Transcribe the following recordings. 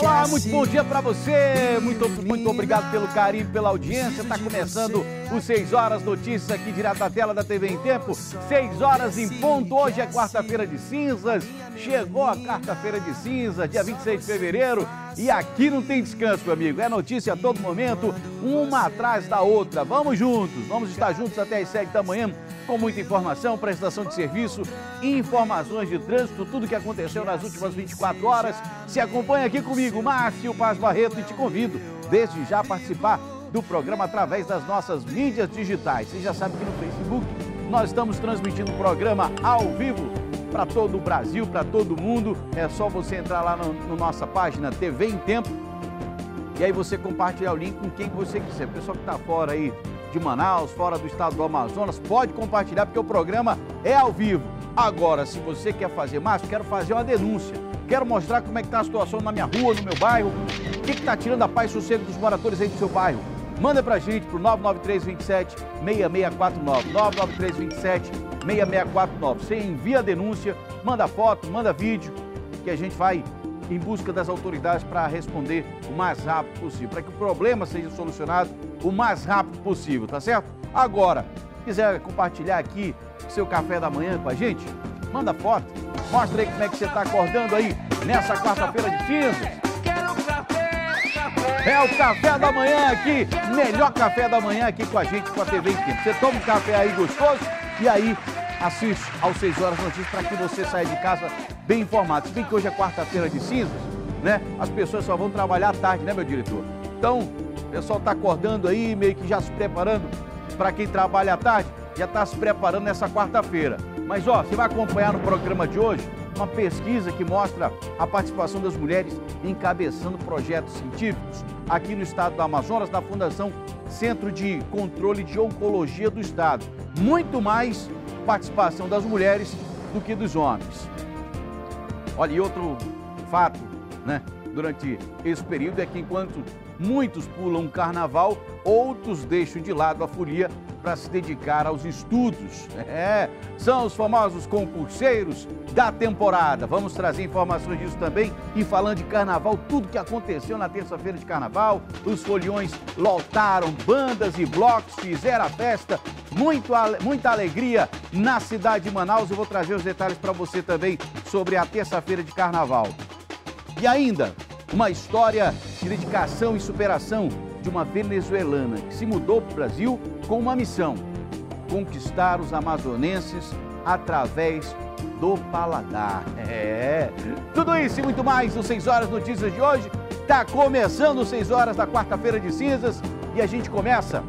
Olá, muito bom dia para você. Muito, muito obrigado pelo carinho, pela audiência. Está começando os 6 horas notícias aqui direto da tela da TV em Tempo. 6 horas em ponto. Hoje é quarta-feira de cinzas. Chegou a quarta-feira de cinzas, dia 26 de fevereiro. E aqui não tem descanso, meu amigo. É notícia a todo momento, uma atrás da outra. Vamos juntos, vamos estar juntos até as 7 da manhã com muita informação, prestação de serviço, informações de trânsito, tudo que aconteceu nas últimas 24 horas. Se acompanha aqui comigo, Márcio Paz Barreto, e te convido desde já a participar do programa através das nossas mídias digitais. Você já sabe que no Facebook nós estamos transmitindo o programa ao vivo para todo o Brasil, para todo mundo. É só você entrar lá na no, no nossa página TV em Tempo e aí você compartilhar o link com quem você quiser. O pessoal que está fora aí de Manaus, fora do estado do Amazonas, pode compartilhar porque o programa é ao vivo. Agora, se você quer fazer mais, quero fazer uma denúncia. Quero mostrar como é que está a situação na minha rua, no meu bairro, o que está tirando a paz e sossego dos moradores aí do seu bairro. Manda pra gente pro 99327 6649. 99327 6649. Você envia a denúncia, manda foto, manda vídeo, que a gente vai em busca das autoridades para responder o mais rápido possível, para que o problema seja solucionado o mais rápido possível, tá certo? Agora, quiser compartilhar aqui seu café da manhã com a gente, manda foto, mostra aí como é que você está acordando aí nessa quarta-feira de cinzas. É o café da manhã aqui, melhor café da manhã aqui com a gente, com a TV em Tempo. Você toma um café aí gostoso e aí assiste aos 6 horas notícias para que você saia de casa bem informado. Se bem que hoje é quarta-feira de cinzas, né? As pessoas só vão trabalhar à tarde, né, meu diretor? Então, o pessoal está acordando aí, meio que já se preparando para quem trabalha à tarde, já está se preparando nessa quarta-feira. Mas ó, você vai acompanhar no programa de hoje uma pesquisa que mostra a participação das mulheres encabeçando projetos científicos aqui no estado do Amazonas, na Fundação Centro de Controle de Oncologia do Estado. Muito mais participação das mulheres do que dos homens. Olha, e outro fato, né, durante esse período é que enquanto muitos pulam o carnaval, outros deixam de lado a folia para se dedicar aos estudos. É, são os famosos concurseiros da temporada. Vamos trazer informações disso também. E falando de carnaval, tudo que aconteceu na terça-feira de carnaval, os foliões lotaram, bandas e blocos fizeram a festa, muito, muita alegria na cidade de Manaus. Eu vou trazer os detalhes para você também sobre a terça-feira de carnaval. E ainda, uma história dedicação e superação de uma venezuelana que se mudou para o Brasil com uma missão: conquistar os amazonenses através do paladar. É, tudo isso e muito mais no 6 Horas Notícias de hoje. Está começando 6 horas da quarta-feira de cinzas e a gente começa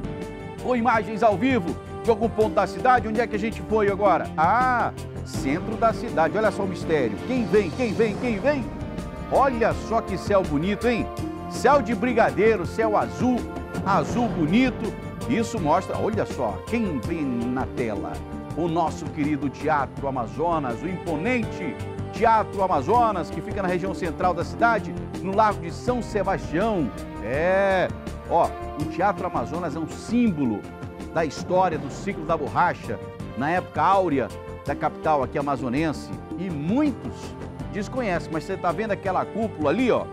com imagens ao vivo de algum ponto da cidade. Onde é que a gente foi agora? Ah, centro da cidade. Olha só o mistério. Quem vem, quem vem, quem vem? Olha só que céu bonito, hein? Céu de brigadeiro, céu azul, azul bonito. Isso mostra, olha só, quem vem na tela? O nosso querido Teatro Amazonas, o imponente Teatro Amazonas, que fica na região central da cidade, no Lago de São Sebastião. É, ó, o Teatro Amazonas é um símbolo da história do ciclo da borracha, na época áurea da capital aqui amazonense. E muitos desconhecem, mas você está vendo aquela cúpula ali, ó,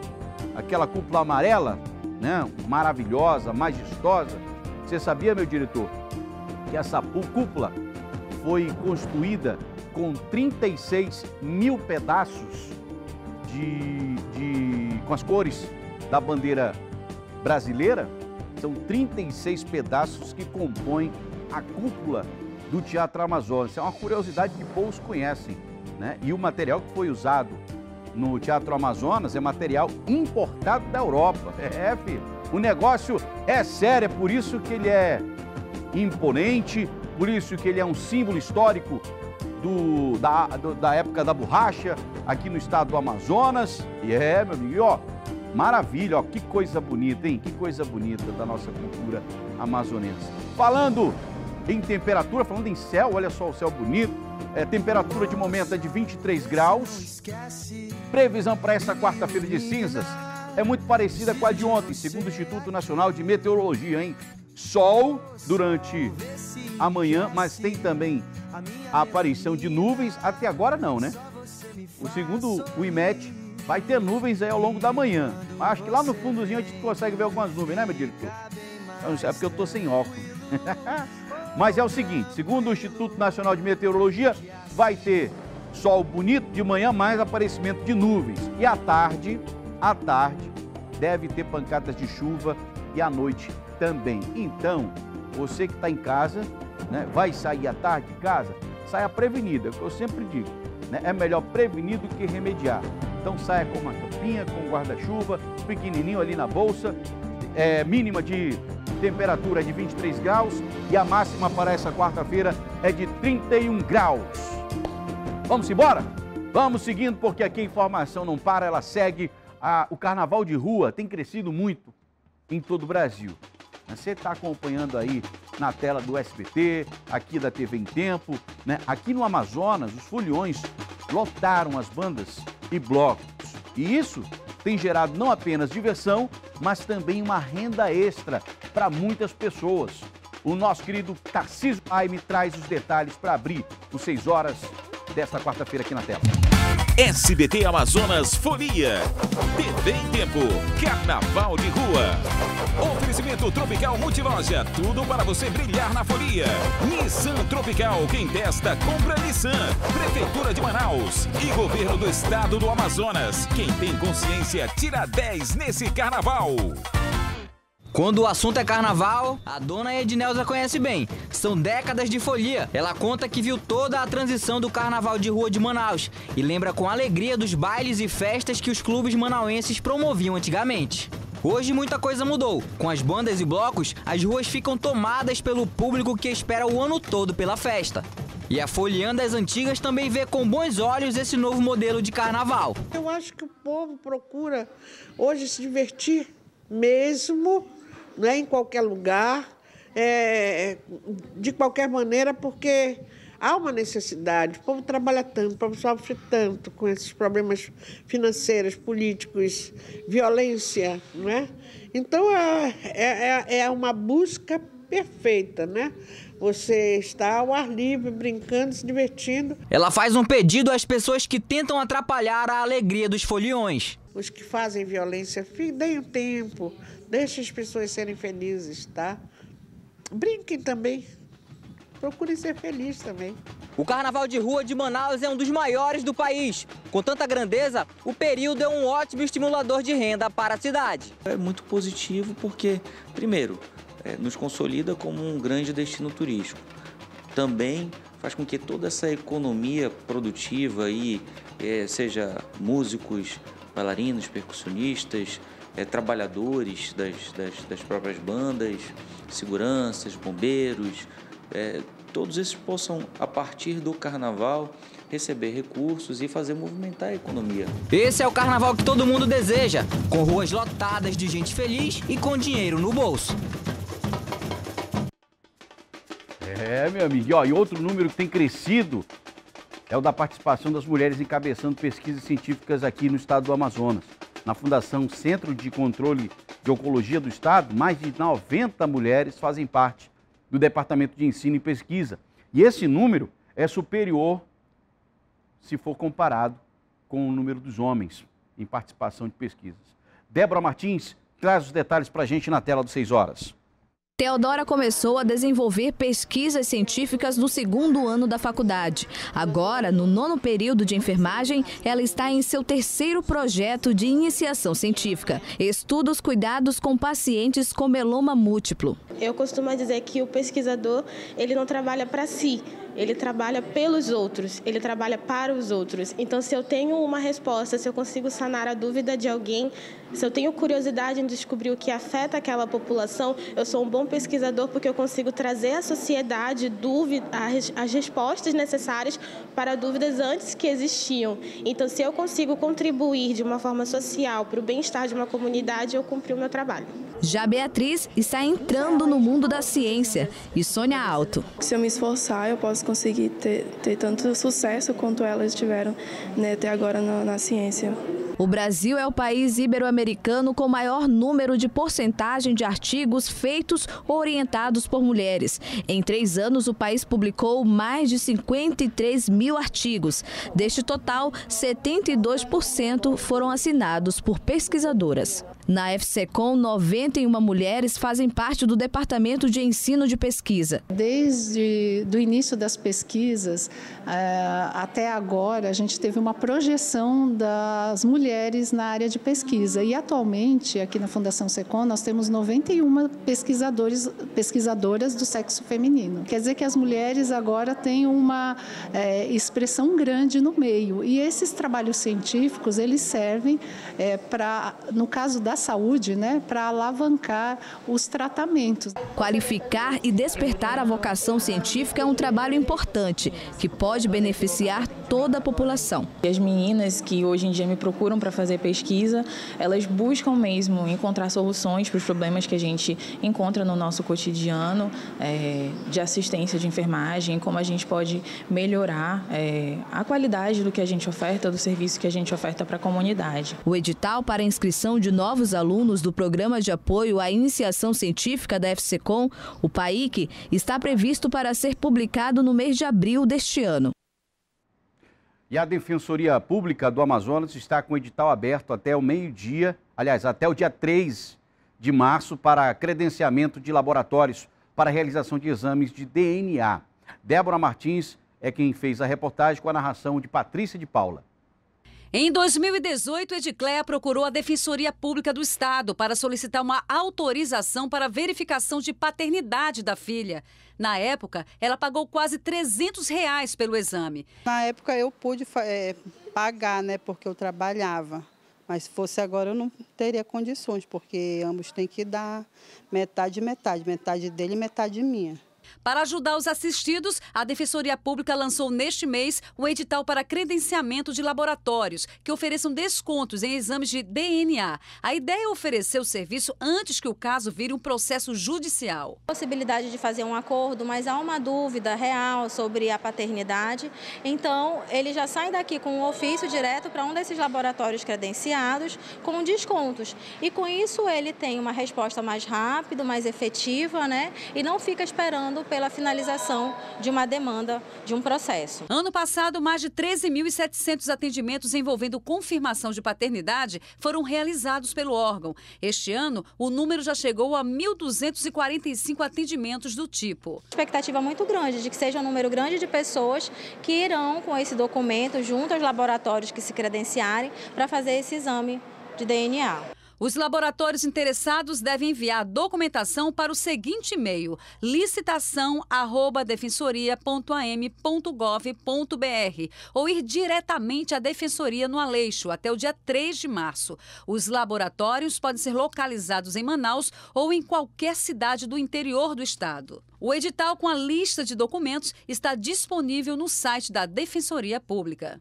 aquela cúpula amarela, né, maravilhosa, majestosa. Você sabia, meu diretor, que essa cúpula foi construída com 36 mil pedaços de, de, com as cores da bandeira brasileira? São 36 pedaços que compõem a cúpula do Teatro Amazonas. É uma curiosidade que poucos conhecem. Né? E o material que foi usado no Teatro Amazonas é material importado da Europa. É, filho. O negócio é sério, é por isso que ele é imponente, por isso que ele é um símbolo histórico do, da, do, da época da borracha aqui no estado do Amazonas. E é, meu amigo, e, ó, maravilha, ó, que coisa bonita, hein? Que coisa bonita da nossa cultura amazonense. Falando em temperatura, falando em céu, olha só o céu bonito. É, temperatura de momento é de 23 graus. Previsão para essa quarta-feira de cinzas é muito parecida com a de ontem, segundo o Instituto Nacional de Meteorologia, hein? Sol durante a manhã, mas tem também a aparição de nuvens. Até agora não, né? O segundo o IMET vai ter nuvens aí ao longo da manhã. Acho que lá no fundozinho a gente consegue ver algumas nuvens, né, meu diretor? É porque eu tô sem óculos. Mas é o seguinte, segundo o Instituto Nacional de Meteorologia, vai ter sol bonito de manhã, mais aparecimento de nuvens. E à tarde, à tarde, deve ter pancadas de chuva e à noite também. Então, você que está em casa, né, vai sair à tarde de casa, saia prevenida, que eu sempre digo. Né? É melhor prevenir do que remediar. Então saia com uma capinha, com um guarda-chuva, pequenininho ali na bolsa, é, mínima de temperatura de 23 graus e a máxima para essa quarta-feira é de 31 graus. Vamos embora? Vamos seguindo porque aqui a informação não para, ela segue. A, o carnaval de rua tem crescido muito em todo o Brasil. Você está acompanhando aí na tela do SBT, aqui da TV em Tempo, né? Aqui no Amazonas, os foliões lotaram as bandas e blocos. E isso tem gerado não apenas diversão, mas também uma renda extra para muitas pessoas. O nosso querido Tarcísio Aime traz os detalhes para abrir os 6 horas desta quarta-feira aqui na tela. SBT Amazonas Folia. TV em Tempo. Carnaval de Rua. Oferecimento Tropical Multiloja. Tudo para você brilhar na folia. Nissan Tropical. Quem testa, compra Nissan. Prefeitura de Manaus. E Governo do Estado do Amazonas. Quem tem consciência, tira 10 nesse carnaval. Quando o assunto é carnaval, a dona Ednelza conhece bem. São décadas de folia. Ela conta que viu toda a transição do carnaval de rua de Manaus e lembra com alegria dos bailes e festas que os clubes manauenses promoviam antigamente. Hoje muita coisa mudou. Com as bandas e blocos, as ruas ficam tomadas pelo público que espera o ano todo pela festa. E a Foliando das Antigas também vê com bons olhos esse novo modelo de carnaval. Eu acho que o povo procura hoje se divertir mesmo né, em qualquer lugar, é, de qualquer maneira, porque há uma necessidade. O povo trabalha tanto, o povo sofre tanto com esses problemas financeiros, políticos, violência, não é? Então é, é, é uma busca perfeita, né? Você está ao ar livre, brincando, se divertindo. Ela faz um pedido às pessoas que tentam atrapalhar a alegria dos foliões. Os que fazem violência, deem o tempo, Deixe as pessoas serem felizes, tá? Brinquem também. Procurem ser felizes também. O Carnaval de Rua de Manaus é um dos maiores do país. Com tanta grandeza, o período é um ótimo estimulador de renda para a cidade. É muito positivo porque, primeiro, é, nos consolida como um grande destino turístico. Também faz com que toda essa economia produtiva aí, é, seja músicos, bailarinos, percussionistas, é, trabalhadores das, das, das, próprias bandas, seguranças, bombeiros, é, todos esses possam, a partir do carnaval, receber recursos e fazer movimentar a economia. Esse é o carnaval que todo mundo deseja, com ruas lotadas de gente feliz e com dinheiro no bolso. É, meu amigo, e, ó, e outro número que tem crescido é o da participação das mulheres encabeçando pesquisas científicas aqui no estado do Amazonas na Fundação Centro de Controle de Oncologia do Estado, mais de 90 mulheres fazem parte do Departamento de Ensino e Pesquisa. E esse número é superior se for comparado com o número dos homens em participação de pesquisas. Débora Martins traz os detalhes para a gente na tela do 6 horas. Teodora começou a desenvolver pesquisas científicas no segundo ano da faculdade. Agora, no nono período de enfermagem, ela está em seu terceiro projeto de iniciação científica. Estuda os cuidados com pacientes com meloma múltiplo. Eu costumo dizer que o pesquisador, ele não trabalha para si, ele trabalha pelos outros, ele trabalha para os outros. Então, se eu tenho uma resposta, se eu consigo sanar a dúvida de alguém, se eu tenho curiosidade em descobrir o que afeta aquela população, eu sou um bom pesquisador porque eu consigo trazer à sociedade dúvida, as respostas necessárias para dúvidas antes que existiam. Então, se eu consigo contribuir de uma forma social para o bem-estar de uma comunidade, eu cumpri o meu trabalho. Já Beatriz está entrando no mundo da ciência e sonha alto. Se eu me esforçar, eu posso conseguir ter, ter tanto sucesso quanto elas tiveram né, até agora na, na ciência. O Brasil é o país ibero-americano com maior número de porcentagem de artigos feitos orientados por mulheres. Em três anos, o país publicou mais de 53 mil artigos. Deste total, 72% foram assinados por pesquisadoras. Na FCCom, 91 mulheres fazem parte do Departamento de Ensino de Pesquisa. Desde o início das pesquisas eh, até agora, a gente teve uma projeção das mulheres na área de pesquisa. E atualmente, aqui na Fundação SECOM, nós temos 91 pesquisadores, pesquisadoras do sexo feminino. Quer dizer que as mulheres agora têm uma é, expressão grande no meio. E esses trabalhos científicos, eles servem é, para, no caso da saúde, né, para alavancar os tratamentos. Qualificar e despertar a vocação científica é um trabalho importante que pode beneficiar toda a população. As meninas que hoje em dia me procuram para fazer pesquisa, elas buscam mesmo encontrar soluções para os problemas que a gente encontra no nosso cotidiano é, de assistência de enfermagem, como a gente pode melhorar é, a qualidade do que a gente oferta, do serviço que a gente oferta para a comunidade. O edital para inscrição de novos os alunos do Programa de Apoio à Iniciação Científica da FCCom, o PAIC, está previsto para ser publicado no mês de abril deste ano. E a Defensoria Pública do Amazonas está com o edital aberto até o meio-dia, aliás, até o dia 3 de março, para credenciamento de laboratórios para realização de exames de DNA. Débora Martins é quem fez a reportagem com a narração de Patrícia de Paula. Em 2018, Edicléa procurou a Defensoria Pública do Estado para solicitar uma autorização para verificação de paternidade da filha. Na época, ela pagou quase 300 reais pelo exame. Na época, eu pude é, pagar, né, porque eu trabalhava. Mas se fosse agora, eu não teria condições, porque ambos têm que dar metade, metade. Metade dele e metade minha. Para ajudar os assistidos, a Defensoria Pública lançou neste mês um edital para credenciamento de laboratórios que ofereçam descontos em exames de DNA. A ideia é oferecer o serviço antes que o caso vire um processo judicial. Possibilidade de fazer um acordo, mas há uma dúvida real sobre a paternidade. Então, ele já sai daqui com um ofício direto para um desses laboratórios credenciados com descontos. E com isso ele tem uma resposta mais rápida, mais efetiva, né? E não fica esperando pela finalização de uma demanda de um processo. Ano passado, mais de 13.700 atendimentos envolvendo confirmação de paternidade foram realizados pelo órgão. Este ano, o número já chegou a 1.245 atendimentos do tipo. Expectativa muito grande de que seja um número grande de pessoas que irão com esse documento junto aos laboratórios que se credenciarem para fazer esse exame de DNA. Os laboratórios interessados devem enviar documentação para o seguinte e-mail: licitação@defensoria.am.gov.br ou ir diretamente à Defensoria no Aleixo até o dia 3 de março. Os laboratórios podem ser localizados em Manaus ou em qualquer cidade do interior do estado. O edital com a lista de documentos está disponível no site da Defensoria Pública.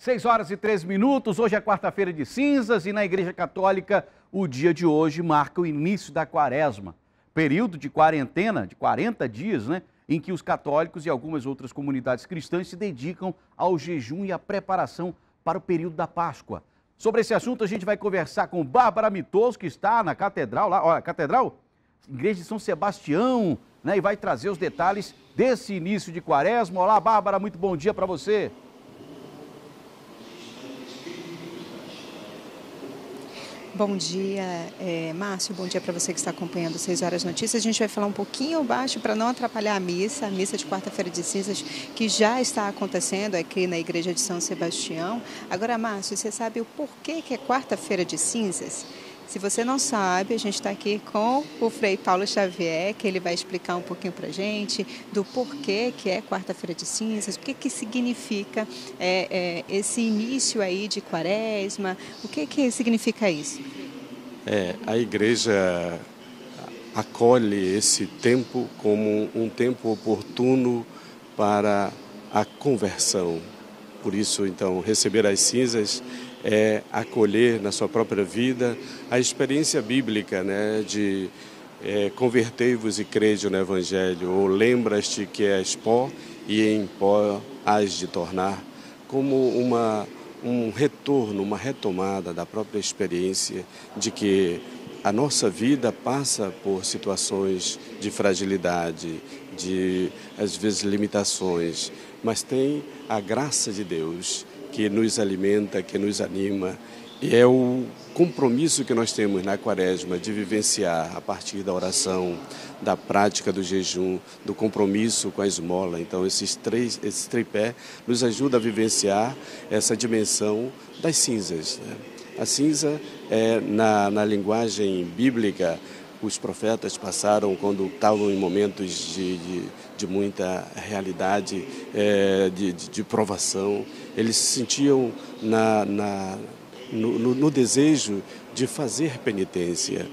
6 horas e 13 minutos. Hoje é quarta-feira de cinzas e na Igreja Católica o dia de hoje marca o início da quaresma. Período de quarentena, de 40 dias, né? Em que os católicos e algumas outras comunidades cristãs se dedicam ao jejum e à preparação para o período da Páscoa. Sobre esse assunto, a gente vai conversar com Bárbara Mitoso, que está na catedral, lá, olha, catedral, Igreja de São Sebastião, né? E vai trazer os detalhes desse início de quaresma. Olá, Bárbara, muito bom dia para você. Bom dia, é, Márcio. Bom dia para você que está acompanhando 6 Horas Notícias. A gente vai falar um pouquinho baixo para não atrapalhar a missa, a missa de quarta-feira de cinzas, que já está acontecendo aqui na Igreja de São Sebastião. Agora, Márcio, você sabe o porquê que é quarta-feira de cinzas? Se você não sabe, a gente está aqui com o Frei Paulo Xavier, que ele vai explicar um pouquinho para gente do porquê que é quarta-feira de cinzas, o que, que significa é, é, esse início aí de quaresma, o que, que significa isso? É, a igreja acolhe esse tempo como um tempo oportuno para a conversão. Por isso, então, receber as cinzas é acolher na sua própria vida a experiência bíblica né, de é, convertei-vos e crede no Evangelho, ou lembras-te que és pó e em pó has de tornar, como uma, um retorno, uma retomada da própria experiência de que a nossa vida passa por situações de fragilidade, de às vezes limitações, mas tem a graça de Deus que nos alimenta, que nos anima. E é o compromisso que nós temos na quaresma de vivenciar a partir da oração, da prática do jejum, do compromisso com a esmola. Então, esses três, esse tripé nos ajuda a vivenciar essa dimensão das cinzas. Né? A cinza, é, na, na linguagem bíblica, os profetas passaram quando estavam em momentos de, de, de muita realidade, é, de, de, de, provação. Eles se sentiam na, na no, no, no desejo de fazer penitência.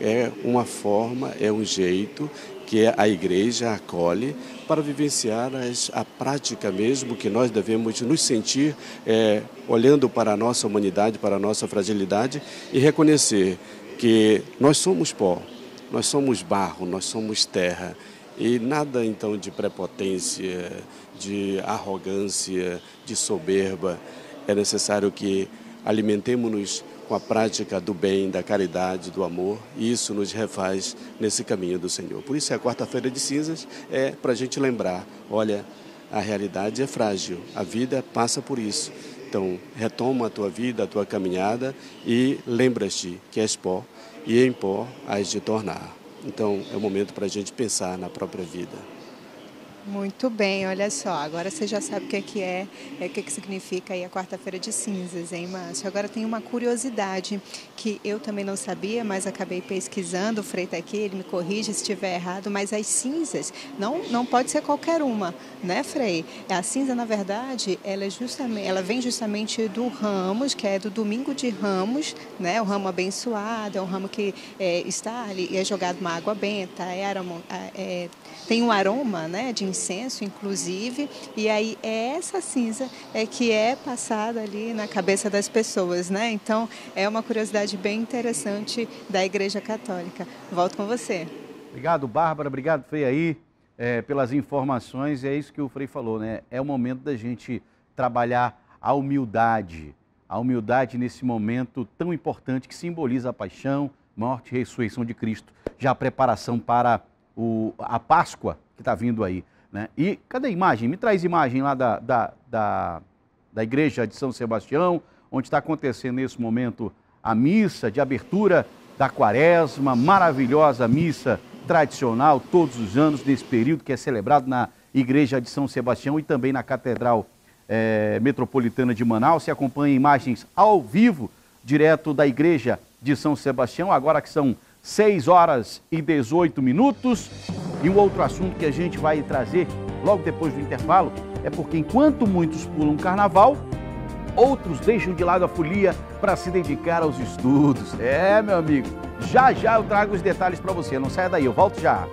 É uma forma, é um jeito que a igreja acolhe para vivenciar as, a prática mesmo que nós devemos nos sentir é, olhando para a nossa humanidade, para a nossa fragilidade e reconhecer que nós somos pó, nós somos barro, nós somos terra e nada então de prepotência, de arrogância, de soberba. É necessário que alimentemos-nos com a prática do bem, da caridade, do amor, e isso nos refaz nesse caminho do Senhor. Por isso, é a quarta-feira de cinzas é para a gente lembrar: olha, a realidade é frágil, a vida passa por isso. Então, retoma a tua vida, a tua caminhada e lembra-te que és pó e em pó has de tornar. Então, é o momento para a gente pensar na própria vida. Muito bem, olha só, agora você já sabe o que é, que é, é o que, é que significa aí a quarta-feira de cinzas, hein, Márcio? Agora tem uma curiosidade que eu também não sabia, mas acabei pesquisando, o Frei está aqui, ele me corrige se estiver errado, mas as cinzas não, não pode ser qualquer uma, né, Frei? A cinza, na verdade, ela, é justamente, ela vem justamente do Ramos, que é do domingo de Ramos, né? O ramo abençoado, é um ramo que é, está ali, é jogado uma água benta, é, aroma, é, tem um aroma, né, de incenso, inclusive, e aí é essa cinza é que é passada ali na cabeça das pessoas, né? Então é uma curiosidade bem interessante da Igreja Católica. Volto com você. Obrigado, Bárbara. Obrigado, Frei, aí, é, pelas informações. É isso que o Frei falou, né? É o momento da gente trabalhar a humildade. A humildade nesse momento tão importante que simboliza a paixão, morte e ressurreição de Cristo. Já a preparação para o, a Páscoa que está vindo aí. Né? E cadê a imagem? Me traz imagem lá da, da, da, da igreja de São Sebastião, onde está acontecendo nesse momento a missa de abertura da quaresma, maravilhosa missa tradicional todos os anos, nesse período que é celebrado na igreja de São Sebastião e também na Catedral é, Metropolitana de Manaus. Se acompanha imagens ao vivo, direto da igreja de São Sebastião, agora que são 6 horas e 18 minutos. E um outro assunto que a gente vai trazer logo depois do intervalo é porque enquanto muitos pulam carnaval, outros deixam de lado a folia para se dedicar aos estudos. É, meu amigo. Já já eu trago os detalhes para você. Não saia daí, eu volto já.